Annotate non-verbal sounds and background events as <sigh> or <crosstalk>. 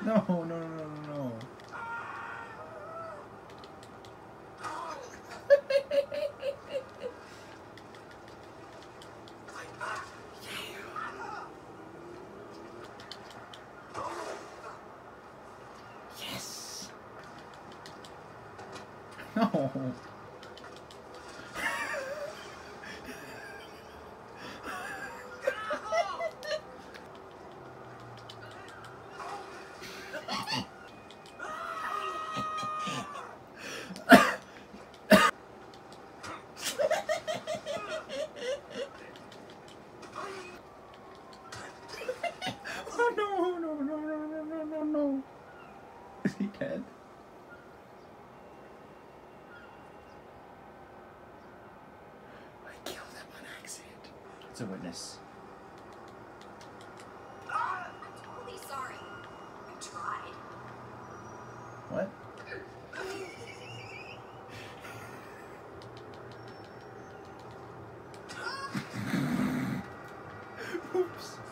<laughs> No, no, no, no, no. Yes. <laughs> No. Oh no, no, no, no, no, no, no, no. I killed him on accident. It's a witness. I'm totally sorry. I tried. What? <laughs> <laughs> Oops.